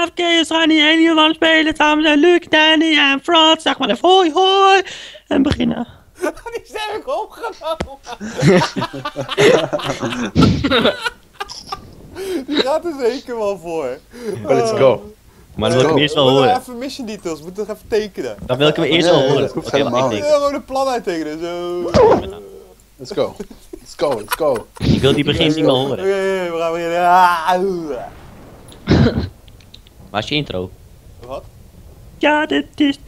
Gustav, Kees, Rani en Johan spelen samen zijn Luc, Danny en Frans. Zeg maar even hoi hoi. En beginnen. Die heb ik opgenomen. Die gaat er zeker wel voor. Maar let's go. Maar dan wil ik hem eerst wel horen. Even mission details, moet toch even tekenen. Dan wil ik hem eerst wel horen. dat Oké, ik Ik denk. wil gewoon een plan uittekenen, zo. Let's go. Let's go, let's go. Ik wil die begin niet wel Oké, horen. we gaan beginnen. Waar is je intro? Wat? Ja, dit is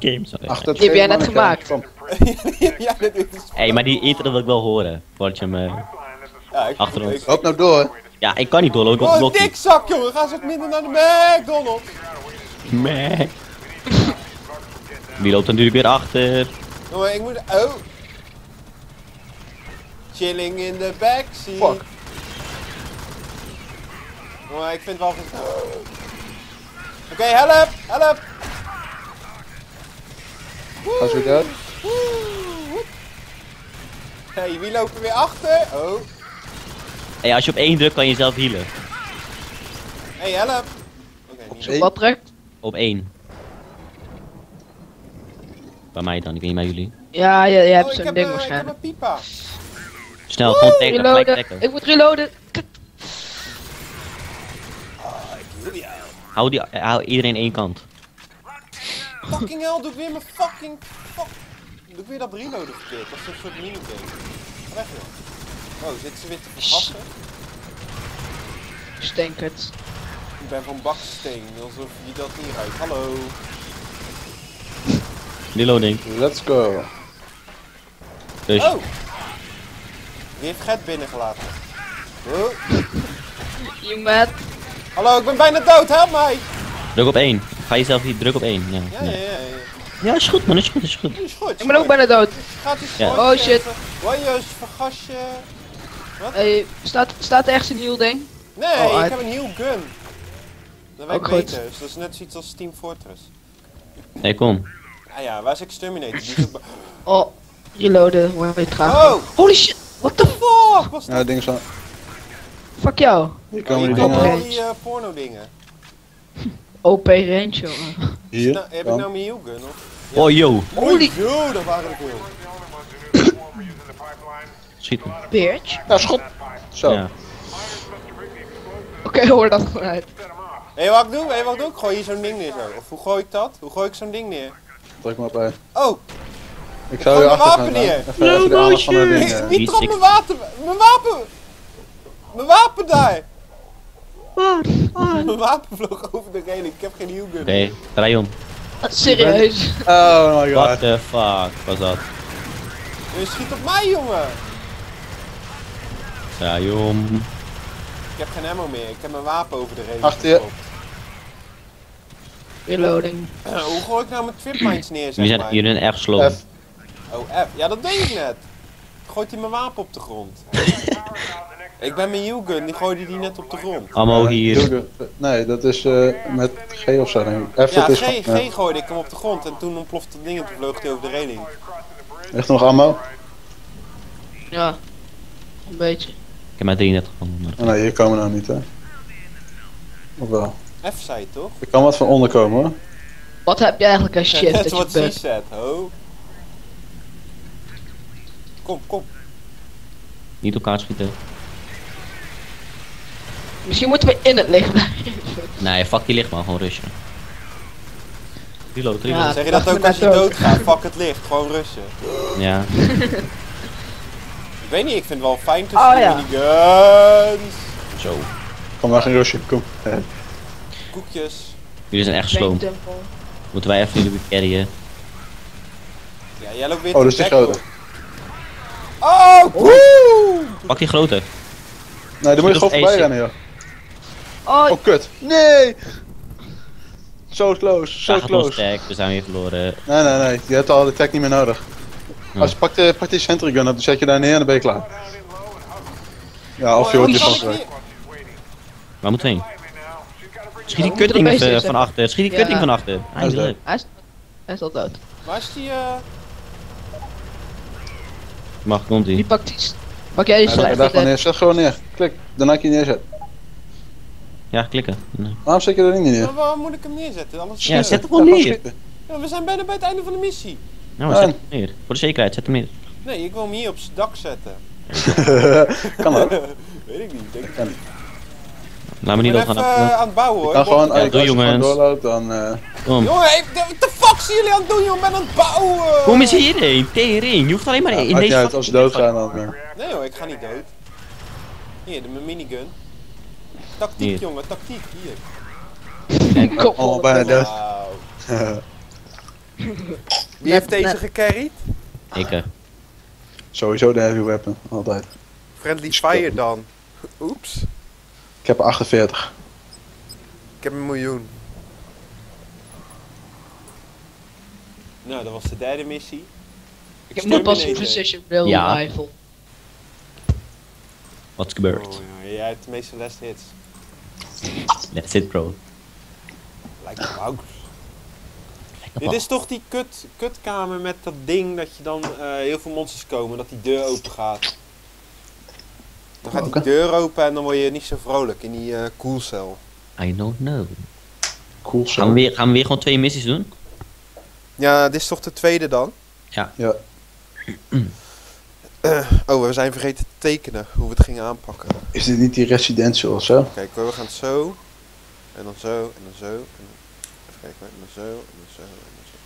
Games. Sorry. Achter Die heb jij net gemaakt. mannen ja, dit is... Hé, hey, maar die intro wil ik wel horen. Voordat je hem... eh, Ja, ik, Achter ons. ik- Loop nou door. Ja, ik kan niet doorlopen, ik Oh, een dikzak, jongen. Ga eens wat minder naar de McDonald's. Meh. Die loopt natuurlijk weer achter. Jongen, ik moet... Oh. Chilling in the backseat. Fuck. Jongen, ik vind het wel... Oké, help! Help! Gaan ze weer dood? Hé, hey, wie loopt er weer achter? Oh. Hey, als je op één drukt kan je jezelf healen. Hé, hey, help! Oké, niet. Hey. Wat? Op één. Bij mij dan, ik weet niet bij jullie. Ja, je, je Oh, hebt ik zo'n heb, ding een- ik heb waarschijnlijk. een pipa. Snel, gewoon tegen, gelijk trekken. Ik moet reloaden. Kut. Hou, die, hou iedereen één kant. Fucking hell, doe ik weer mijn fucking... Fuck. Doe ik weer dat reloaden verkeerd. Dat is een soort minigame. Ga weg joh. Oh, zitten ze weer te vergassen? Stinkert. Ik ben van baksteen, alsof je dat niet ruikt. Hallo. Reloading. Let's go. Dus, Oh! Wie heeft Gert binnengelaten? Oh. You mad? Hallo, ik ben bijna dood, help mij! druk op één. Ga jezelf hier, druk op één. Ja, Ja, ja, ja. ja. is goed man, is goed, is goed. Is goed. Ik ben ook bijna dood. Gaat Ja. Oh, shit. even- Wanjes, vergasje. Hey, staat, staat er ergens een nieuw ding? Nee, Oh, ik uit. heb een heel gun. Dat weet Ook ik goed. beter, dus dat is net zoiets als Team Fortress. Nee, kom. Ah ja, waar is Exterminator? Die is Oh, reloaden. Word je traag. Oh! Holy shit. What the fuck? Fuck, was Ja, dat? dingen zo. Fuck jou. Hier komen die dingen. al die eh, porno dingen. OP range, jongen. Hier. Nou, heb ik nou mijn heel gun of? Oh yo, Holy- Yo, daar waren er veel. schiet hem. Bitch. Ja, schot. Zo. Ja. Oké, hoor dat gewoon uit. Hé, wat ik doe? Hé, wat doe ik? Gooi hier zo'n ding neer zo. Of hoe gooi ik dat? Hoe gooi ik zo'n ding neer? Druk maar op één. Oh, Ik zou Gooi je mijn achter wapen gaan. neer. Even, even wie trok six- mijn wapen? Mijn wapen! Mijn wapen daar! Mijn wapen vloog over de reling. Ik heb geen heel gun. Oké, draai om. Serieus. Oh my What god. the fuck was dat? Je schiet op mij, jongen! Draai om. Ik heb geen ammo meer. Ik heb mijn wapen over de reling Achter je. Reloading. Hoe gooi ik nou mijn tripmines neer, zeg Jullie zijn, maar? jullie zijn echt slow. F. Oh, F. Ja, dat deed ik net. Gooit hij mijn wapen op de grond. ik ben mijn heel gun, die gooide die net op de grond. Allemaal Ja, hier. ik- Nee, dat is eh, met G of zo denk ik. F Ja, G. G gooide ik hem op de grond en toen ontplofte het ding en toen vloog hij over de reling. Echt nog ammo? Ja. Een beetje. Ik heb maar 33 gevonden. maar- Oh, nee, hier komen we nou niet hè. Of wel? F zei toch? Er kan wat van onder komen hoor. Wat heb je eigenlijk aan shit dat je bent? said, ho. Kom, kom. Niet elkaar schieten. Misschien moeten we in het licht blijven. Nee, fuck die lichtman, gewoon rushen. Reload, reload. Ja. Zeg je dat ook als je doodgaat? Fuck het licht, gewoon russen. Ja. Ik weet niet, ik vind het wel fijn tussen Oh, de ja. miniguns. Zo. Kom maar geen rusje, kom. Eh, Koekjes. Jullie zijn echt slow. Tempel. Moeten wij even jullie carryen. Ja, jij loopt weer Oh, te dat is de grote. Oh, woe! Pak die grote. Nee, daar moet je gewoon is voorbij rennen joh. Oh, Oh kut. Nee! Zo close, zo ons close. we zijn weer verloren. Nee, nee, nee. Je hebt al de tag niet meer nodig. Als je pakt, de, pak die sentry gun, dan zet je daar neer en dan ben je klaar. Ja, of je Oh, die kan ik vast hier- Waar moeten we heen? Schiet die kutting even bezig van achter. Schiet die Ja. kutting van achter. Hij is Eindelijk. hij is, hij is al dood. Waar is die, eh... Mag, komt ie. pakt die... Pak jij die Ja, daar, schrijf daar gewoon neer. Zet gewoon neer. Klik, daarna kun je neerzet. Ja, klikken. Nee. Waarom zet je er niet neer? Maar waar moet ik hem neerzetten? Anders Ja, zet hem gewoon Ja, neer. ja, we zijn bijna bij het einde van de missie. Nou, Ja. zet hem neer. Voor de zekerheid, zet hem neer. Nee, ik wil hem hier op zijn dak zetten. kan ook. Weet ik niet. Denk ik Kan. Laat me Ik niet dat even gaan eh, aan het bouwen hoor. kan gewoon, als doe, je gewoon jongens. doorloopt, dan... eh, Kom. Jongen, hey, what the fuck zijn jullie aan het doen, jongen? Ik ben aan het bouwen! Kom eens hierheen, tering. Je hoeft alleen maar ja, in maakt deze... uit, als ze doodgaan dan... Nee hoor, ik ga niet dood. Hier, de mijn minigun. Tactiek, Hier. jongen, tactiek. Hier. Kop allemaal op. bijna dood. Wauw. Wie heeft deze gecarried? Ik. Sowieso de heavy weapon, altijd. Friendly Fire dan. Oeps. Ik heb er 48. Ik heb een miljoen. Nou, dat was de derde missie. Ik heb nu pas een precision Ja. rifle. Wat is gebeurd? Oh, jongen, jij hebt de meeste last hits. That's it, bro. Lijkt me ook. Dit is toch die kut, kutkamer met dat ding dat je dan eh, heel veel monsters komen, dat die deur open gaat. Dan gaat die deur open en dan word je niet zo vrolijk in die eh koelcel. I don't know. Cool Gaan we, weer, gaan we weer gewoon twee missies doen? Ja, dit is toch de tweede dan? Ja. Ja. Eh, oh, we zijn vergeten te tekenen hoe we het gingen aanpakken. Is dit niet die residential of zo? Kijk, we gaan zo. En dan zo, en dan zo. En even kijken, en dan zo, en dan zo, en dan zo.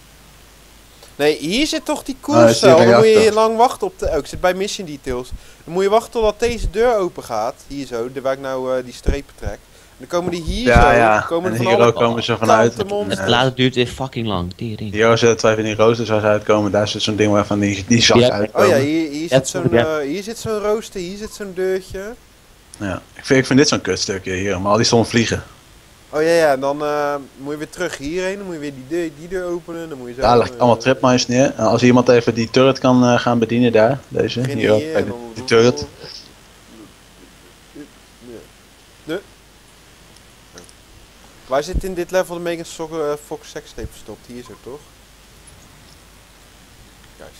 Nee, hier zit toch die Ah, koelcel. dan moet je lang wachten op de... Oh, ik zit bij Mission Details. Dan moet je wachten totdat deze deur open gaat. Hier zo, waar ik nou eh, die strepen trek. En dan komen die hier zo. Ja, ja. Komen En er hier ook komen ze vanuit. Het later duurt weer fucking lang. Tering. Hier zitten twee van die roosters ze uitkomen. Daar zit zo'n ding waarvan die, die zacht Ja. uitkomen. Oh ja, hier, hier Ja, zit zo'n ja. eh, hier zit zo'n rooster, hier zit zo'n deurtje. Ja. Ik, vind, ik vind dit zo'n kutstukje hier, maar al die stonden vliegen. Oh ja, ja, dan eh, moet je weer terug hierheen. Dan moet je weer die deur, die deur openen. Dan moet je zo... Daar ligt eh, allemaal tripmines neer. En als iemand even die turret kan eh, gaan bedienen daar, deze. Hier die, turret. Waar zit in dit level de Mega Sock- eh, Fox Sex Tape verstopt? Hier zo toch? Juist.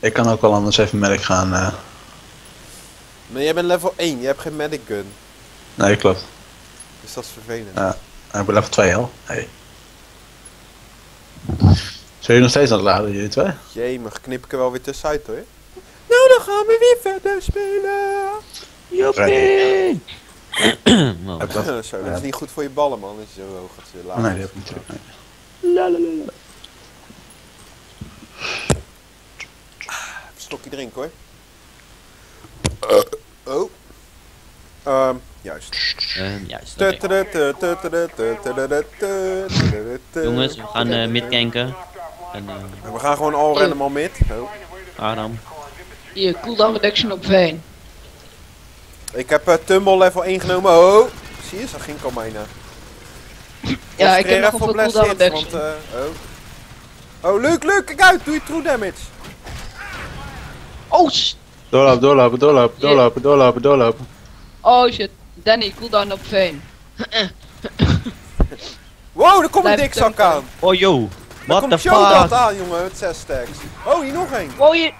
Ik kan ook wel anders even medic gaan. eh. Maar jij bent level 1, je hebt geen medic gun. Nee, klopt. Dus dat is vervelend. Ja. En ik ben level 2 al. Hey. Zul je nog steeds aan het laden, jullie twee? Jee, maar knip ik er wel weer tussenuit hoor. Nou, dan gaan we weer verder spelen. Joepie! Nou, dat? zo, dat is niet goed voor je ballen man, als je zo hoog gaat zitten. Oh nee, die heb ik niet. Een stokje drinken hoor. Oh. Ehm, juist. ehm, juist. Jongens, we gaan eh midcanken. En eh We gaan gewoon al random al mid. Oh. Adam. Hier, cooldown reduction op Veen. Ik heb uh, Tumble level 1 genomen. Oh. Zie je, dat ging al bijna. Ja, ik heb nog een cooldown reduction. want, eh, oh. Oh, leuk, leuk, kijk uit, doe je true damage. Oh, s- Doorlopen, doorlopen, doorlopen, doorlopen, doorlopen, doorlopen. oh shit. Danny, cooldown op Veen. Wow, er komt een dikzak aan. Oh yo, Er what komt the Showdown fuck? aan, jongen, met 6 stacks. Oh, hier nog één. Oh, hier.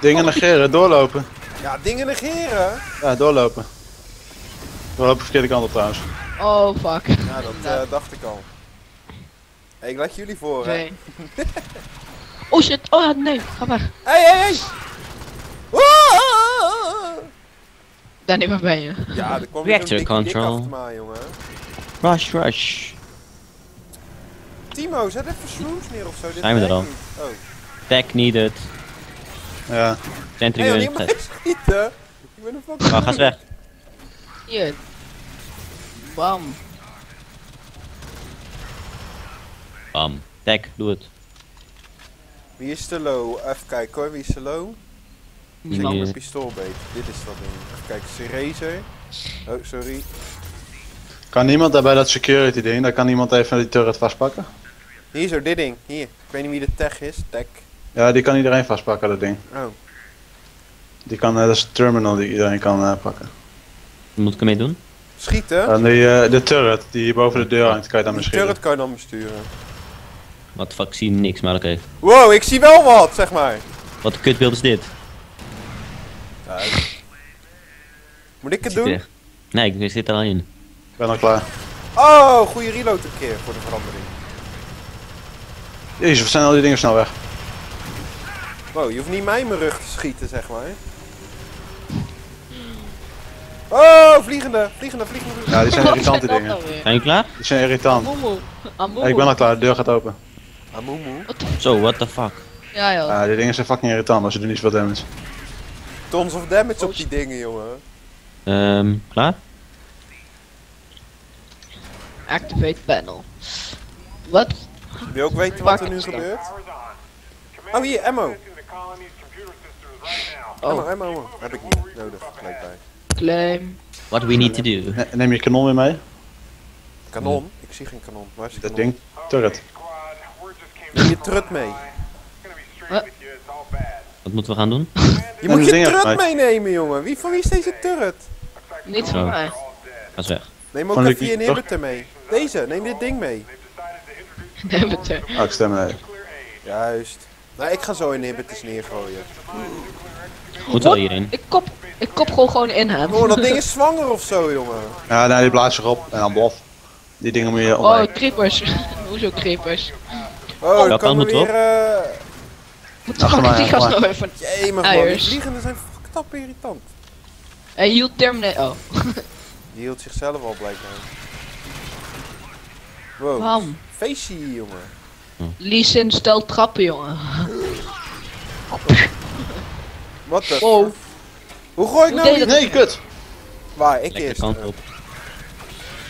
Dingen negeren, doorlopen. Ja, dingen negeren. Ja, doorlopen. Doorlopen verkeerde kant op trouwens. Oh, fuck. Ja, dat eh, dacht ik al. Hey, ik laat jullie voor, hè. Veen. Oh shit. Oh ja, nee. Ga weg. Hey, hey, hey! Danny, waar ben je? Ja, er kwam weer Reactor een dik control. jongen. Rush, rush. Timo, zet even shrooms neer of zo. Dit Zijn we er al? niet. Oh. Tag needed. Ja. Sentry hey, mij schieten! Ik ben een fucking... Oh, ga eens weg. Hier. Bam. Bam. Tag, doe het. Wie is de low? Even kijken hoor, wie is de low? Niemand. mijn pistoolbeet. Dit is dat ding. Even kijken. Oh, sorry. Kan niemand daar bij dat security ding, daar kan iemand even die turret vastpakken? Hier zo, dit ding. Hier. Ik weet niet wie de tech is. Tech. Ja, die kan iedereen vastpakken, dat ding. Oh. Die kan, eh, dat is een terminal die iedereen kan eh, pakken. Moet ik ermee doen? Schieten? En die, eh, de turret die hier boven de deur hangt, kan je dan misschien. turret kan je dan besturen. Wat fuck, ik zie niks, maar oké. Wow, ik zie wel wat, zeg maar. Wat een kutbeeld is dit? Moet ik het doen? echt- Nee, ik zit er al in. Ik ben al klaar. Oh, goede reload een keer voor de verandering. Jezus, we zijn al die dingen snel weg. Wow, je hoeft niet mij in mijn rug te schieten, zeg maar. Oh, vliegende, vliegende, vliegende. vliegende. Ja, die zijn irritante dingen. nou? Zijn jullie klaar? Die zijn irritant. Amumu. Amumu. Ja, ik ben al klaar, de deur gaat open. Amumu. Zo, what the fuck. Ja joh. Ja, die dingen zijn fucking irritant als ze doen niet zoveel damage. Tons of damage op die dingen, jongen. Ehm, klaar? Activate panel. Wat? Wil je ook weten wat er nu gebeurt? Oh, hier, ammo. Oh, ammo, ammo. Heb ik niet nodig, blijkbaar. claim. What we need to do. Ne- Neem je kanon weer mee? Kanon? Ik zie geen kanon. Waar is die Dat ding. Turret. Neem je trut mee. Wat moeten we gaan doen? Je moet je trut meenemen, jongen. Wie, van wie is deze turret? Niet voor mij. Dat is weg. Neem ook Van even Lucky, je inhibitor mee. Deze, neem dit ding mee. Neem het er. Oh, ik stem nee. Juist. Nou, ik ga zo inhibitors neergooien. Moet wel hierin. Ik kop, ik kop gewoon gewoon in hem. Oh, dat ding is zwanger of zo, jongen. Ja, nee, die blaas je erop en dan bof. Die dingen moet je Oh, creepers. Hoezo creepers? Oh, dan kant komen moet weer... op? eh Wat fuck, die gast nou even. Jee, maar man, die Eiers. vliegenden zijn fucked up irritant. En hield terminate. Oh, Die hield zichzelf al blijkbaar. Wow, bam. feestje hier, jongen. Lee Sin stelt trappen, jongen. Wat de... Wow. Hoe gooi ik Hoe nou. Nee, kut! Waar, ik Lekker eerst. kant op.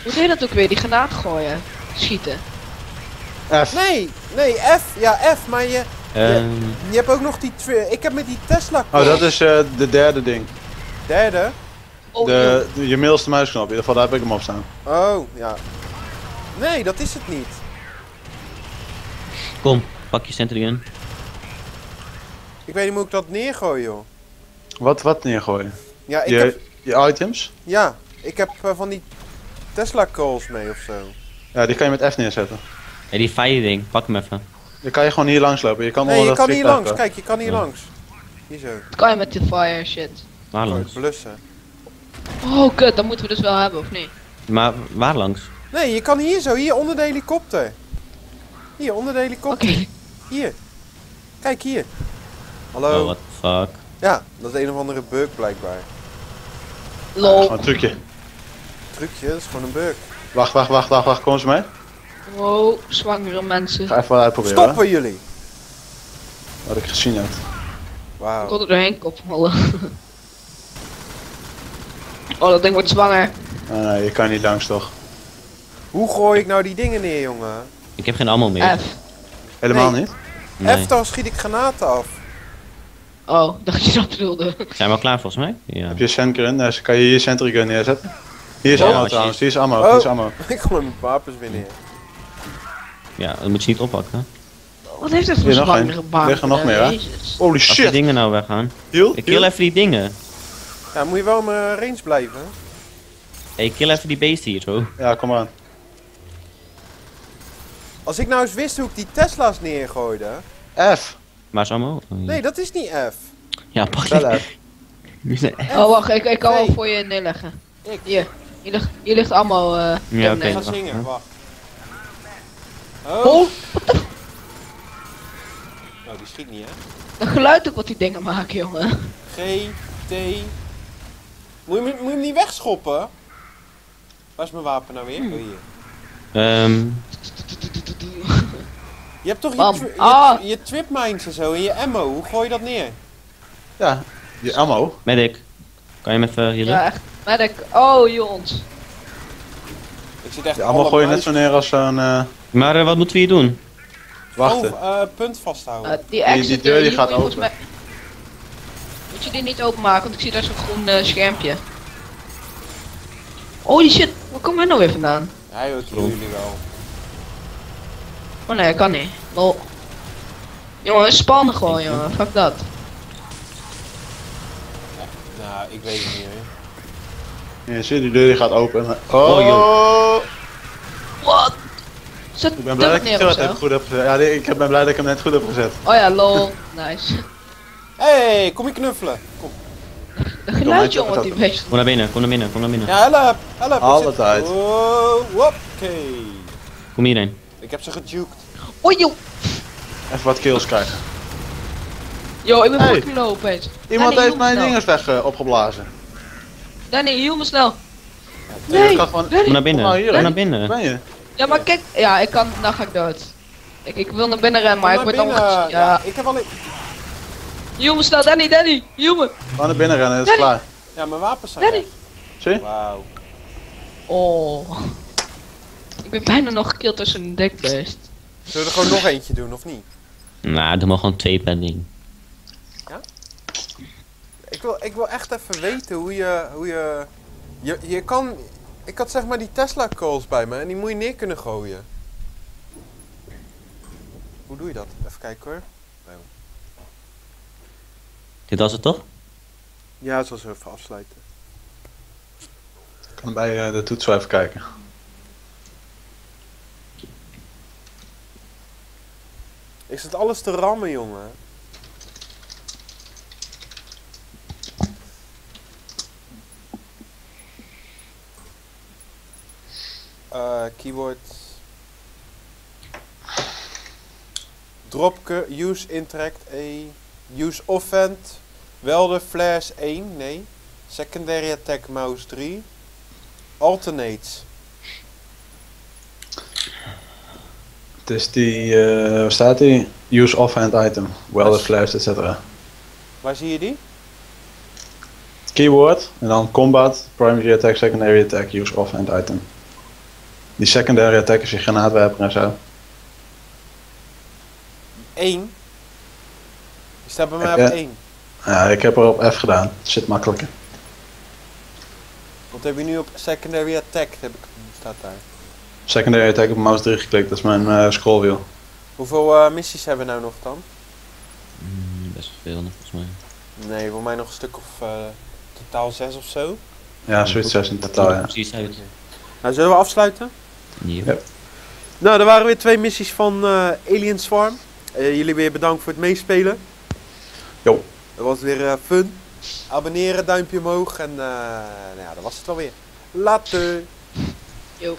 Hoe deed dat ook weer? Die granaat gooien. Schieten. F. Nee, nee, F. Ja, F, maar je... Ehm, Je hebt ook nog die... Ik heb met die Tesla... Oh, dat is eh, de derde ding. Derde. Oh, De, je middelste muisknop, in ieder geval daar heb ik hem op staan. Oh, ja. Nee, dat is het niet. Kom, pak je Centurion. Ik weet niet hoe ik dat neergooi, joh. Wat, wat neergooien? Ja, ik Je, heb... je items? Ja, ik heb eh, van die Tesla calls mee of zo. Ja, die kan je met F neerzetten. Hé, die fire ding, pak hem even. Die kan je gewoon hier langs lopen. Je kan Nee, je kan hier langs. eh. Kijk, je kan hier Ja. langs. Hier zo. Dat kan je met de fire shit. Waar Oh, langs? blussen. Oh, kut. Dat moeten we dus wel hebben, of niet? Maar waar langs? Nee, je kan hier zo. Hier onder de helikopter. Hier, onder de Oké. helikopter. Hier. Kijk hier. Hallo. Oh, what the fuck. Ja, dat is een of andere bug blijkbaar. Lol. Een trucje. Trucje, dat is gewoon een bug. Wacht, wacht, wacht, wacht, wacht. Kom eens mee. Wow, zwangere mensen. Ga even wat uitproberen. hè. Stoppen jullie! Wat ik gezien heb. Ik Wauw. kon er doorheen kopvallen. oh, dat ding wordt zwanger. Ah, nee, je kan niet langs toch? Hoe gooi ik nou die dingen neer, jongen? Ik heb geen ammo meer. F. Helemaal Nee. niet? Nee. F, dan schiet ik granaten af. Oh, dacht je dat bedoelde. Zijn we al klaar volgens mij? Ja. Heb je Sentry dus kan je hier gun neerzetten. Hier is Ja, ammo als je- trouwens, hier is ammo, Oh. hier is ammo. ik kom met mijn wapens weer neer. Ja, dat moet je niet oppakken. Wat heeft dit voor een. baan? Liggen nog meer, hè? Jezus. Holy Als die shit! dingen nou weggaan. Heal? Ik kill even die dingen. Ja, moet je wel in mijn range blijven. Hé, hey, kill even die beest hier zo. Ja, kom aan. Als ik nou eens wist hoe ik die Tesla's neergooide. F! Is ammo? Oh, hier. Nee, dat is niet F. Ja, pak echt- Oh, wacht, ik, ik kan wel voor je neerleggen. Ik. Hier, hier ligt, hier ligt allemaal. eh Ja, oké. Ik ga wacht, zingen, hè. wacht. Oh. Oh, Nou, die schiet niet, hè? dat geluid ook wat die dingen maken, jongen. G, T. Moet je, hem- moet je hem niet wegschoppen? Waar is mijn wapen nou weer? Oh, hier. Ehm, Je hebt toch je, tri- je, Ah. je trip mines en zo en je ammo. Hoe gooi je dat neer? Ja, die ammo. medic. Kan je hem even hier Ja, echt. Medic. Oh, jongens. Ik zit echt Die ammo gooi je net zo neer als zo'n... eh Maar eh, wat moeten we hier doen? wachten. Oh, eh, punt vasthouden. Die die exit deur eh, die gaat je open. Moet je die niet openmaken, want ik zie daar zo'n groen eh, schermpje. Holy shit, waar kom jij nou weer vandaan? ja, joh, ik jullie wel. Oh nee, kan niet. Lol. Jongen, spannen gewoon, jongen. Fuck dat. Nou, ik weet het niet, hè. Je ziet die deur die gaat open. Oh, Oh! What? Zet Ik ben blij dat ik het heb goed heb gezet. Ja, ik ben blij dat ik hem net goed heb gezet. Oh ja, lol. Nice. Hé, hey, kom je knuffelen? Kom. De geluid jongen wat die beest. Kom naar binnen, kom naar binnen, kom naar binnen. Ja, help! Help! ik Alle zit- tijd. Oh, hoppakee. Kom hierheen. Ik heb ze geduked. Oh joh. Even wat kills krijgen. Yo, ik ben Hey. low opeens. Iemand Danny, heeft mijn snel. dinges weg eh, opgeblazen. Danny, hiel me snel. Nee, Nee, ik kan. Kom Danny. naar binnen, Kom hè. naar binnen. Ben je? Ja, maar kijk. Ja, ik kan. Dan ga ik dood. Ik, ik wil naar binnen rennen, maar ik word dan. binnen. Ja. ik heb al... Hiel me snel, Danny, Danny. Hiel me. Gewoon naar binnen rennen, dat is Danny. klaar. Ja, mijn wapens zijn Danny. Zie je? Wauw. Oh. Ik ben bijna nog gekild tussen een dekbeest. Zullen we er gewoon nog eentje doen, of niet? Nou, doe maar gewoon twee per ding. Ik wil, ik wil echt even weten hoe je... Hoe je, je, je kan... Ik had zeg maar die Tesla calls bij me en die moet je neer kunnen gooien. Hoe doe je dat? Even kijken hoor. Dit was het toch? Ja, zoals we even afsluiten. Ik kan bij eh, de toets wel even kijken. Ik zit alles te rammen, jongen. Eh, keyword. Dropke, use interact A, use offend, welder flash 1, nee. Secondary attack mouse 3. Alternates. Het is die, waar staat die? Use offhand item, welder flash, etc. Waar zie je die? Keyword en dan combat, primary attack, secondary attack, use offhand item. Die secondary attack is je granaatwerper en zo. 1. Die staat bij mij op Ja. 1. Ja, ik heb er op F gedaan. Het zit makkelijker. Wat heb je nu op secondary attack? Heb ik, staat daar. Secondary attack op mouse 3 geklikt, dat is mijn eh scrollwheel. Hoeveel eh, missies hebben we nou nog dan? Mm, best wel veel nog, volgens mij. Nee, voor mij nog een stuk of eh, totaal 6 of zo. Ja, zoiets 6 in totaal, ja. Precies uit. Nou, zullen we afsluiten? Ja. Nou, er waren weer twee missies van eh, Alien Swarm. Eh, jullie weer bedankt voor het meespelen. Jo. Dat was weer eh, fun. Abonneren, duimpje omhoog en eh, nou ja, dat was het wel weer. Later. Yo.